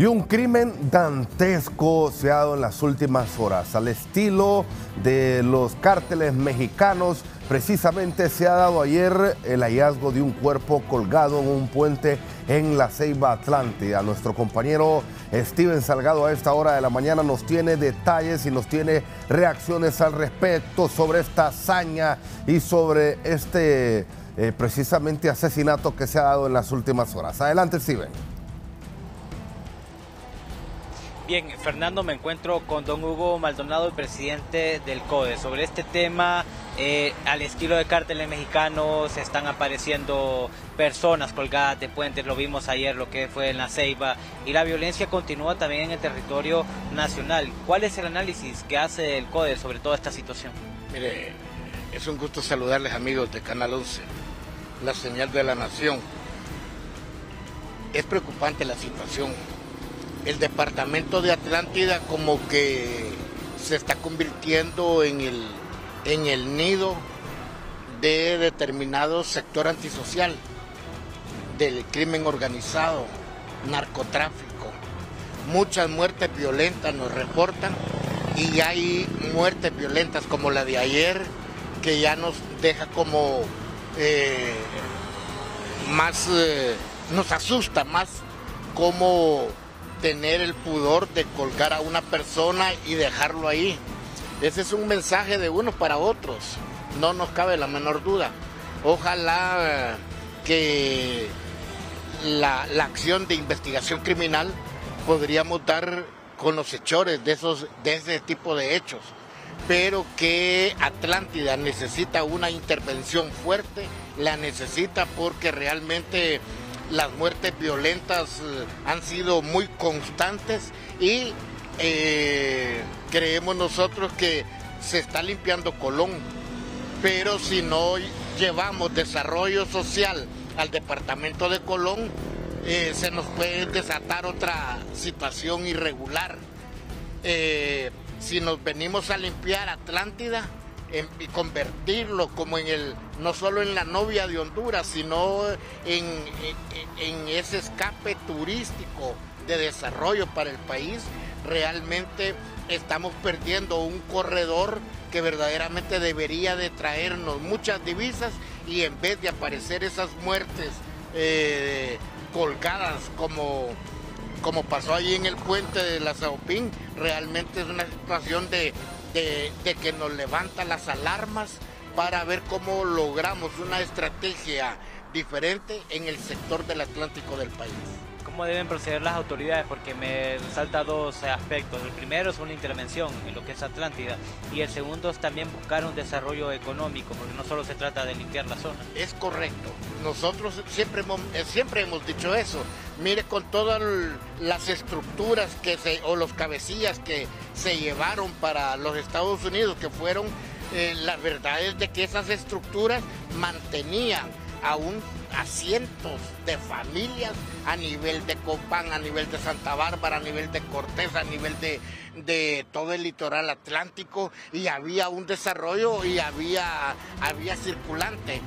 Y un crimen dantesco se ha dado en las últimas horas, al estilo de los cárteles mexicanos. Precisamente se ha dado ayer el hallazgo de un cuerpo colgado en un puente en la Ceiba Atlántida. Nuestro compañero Steven Salgado a esta hora de la mañana nos tiene detalles y nos tiene reacciones al respecto sobre esta hazaña y sobre este eh, precisamente asesinato que se ha dado en las últimas horas. Adelante, Steven. Bien, Fernando, me encuentro con don Hugo Maldonado, el presidente del CODE. Sobre este tema, eh, al estilo de cárteles mexicanos, están apareciendo personas colgadas de puentes, lo vimos ayer, lo que fue en la Ceiba, y la violencia continúa también en el territorio nacional. ¿Cuál es el análisis que hace el CODE sobre toda esta situación? Mire, es un gusto saludarles amigos de Canal 11, la señal de la nación. Es preocupante la situación el departamento de Atlántida como que se está convirtiendo en el, en el nido de determinado sector antisocial, del crimen organizado, narcotráfico. Muchas muertes violentas nos reportan y hay muertes violentas como la de ayer que ya nos deja como eh, más, eh, nos asusta más como tener el pudor de colgar a una persona y dejarlo ahí. Ese es un mensaje de unos para otros, no nos cabe la menor duda. Ojalá que la, acción de investigación criminal podríamos dar con los hechores de, esos, de ese tipo de hechos, pero que Atlántida necesita una intervención fuerte, la necesita porque realmente las muertes violentas eh, han sido muy constantes y eh, creemos nosotros que se está limpiando Colón, pero si no llevamos desarrollo social al departamento de Colón, eh, se nos puede desatar otra situación irregular. si nos venimos a limpiar Atlántida, y convertirlo como en el, no solo en la novia de Honduras, sino en, en, ese escape turístico de desarrollo para el país, realmente estamos perdiendo un corredor que verdaderamente debería de traernos muchas divisas y en vez de aparecer esas muertes eh, colgadas como, como pasó allí en el puente de la Saupín, realmente es una situación de de, que nos levanta las alarmas para ver cómo logramos una estrategia diferente en el sector del Atlántico del país. ¿Cómo deben proceder las autoridades? Porque me salta dos aspectos. El primero es una intervención en lo que es Atlántida y el segundo es también buscar un desarrollo económico, porque no solo se trata de limpiar la zona. Es correcto. Nosotros siempre hemos, eh, siempre hemos dicho eso. Mire, con todas las estructuras que se, o los cabecillas que se llevaron para los Estados Unidos, que fueron, eh, la verdad es de que esas estructuras mantenían aún a cientos de familias a nivel de Copán, a nivel de Santa Bárbara, a nivel de Cortés, a nivel de, de todo el litoral atlántico y había un desarrollo y había, había circulante,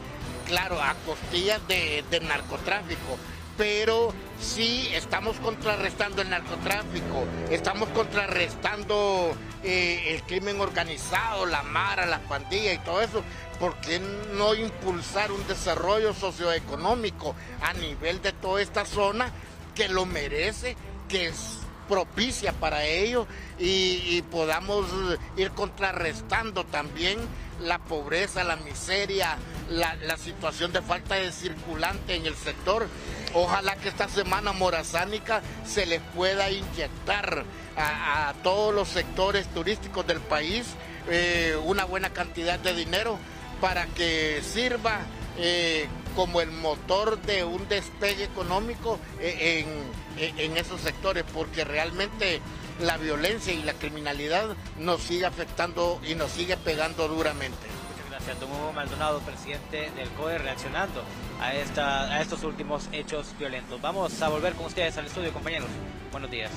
claro, a costillas de, de narcotráfico pero sí estamos contrarrestando el narcotráfico, estamos contrarrestando eh, el crimen organizado, la mara, las pandillas y todo eso. ¿Por qué no impulsar un desarrollo socioeconómico a nivel de toda esta zona que lo merece, que es propicia para ello y, podamos ir contrarrestando también la pobreza, la miseria, la, la situación de falta de circulante en el sector Ojalá que esta semana morazánica se les pueda inyectar a, todos los sectores turísticos del país eh, una buena cantidad de dinero para que sirva eh, como el motor de un despegue económico eh, en, en, esos sectores, porque realmente la violencia y la criminalidad nos sigue afectando y nos sigue pegando duramente Don Hugo Maldonado, presidente del COE, reaccionando a, esta, a estos últimos hechos violentos. Vamos a volver con ustedes al estudio, compañeros. Buenos días.